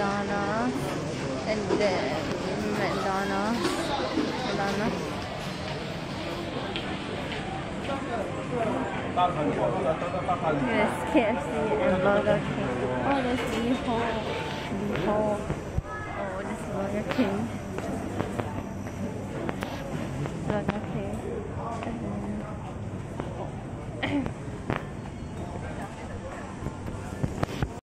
Madonna, and then Madonna, Madonna. Yes, KFC and Burger King. Oh, there's Beehole. Beehole. Oh, this Burger King. Burger King. And then, oh.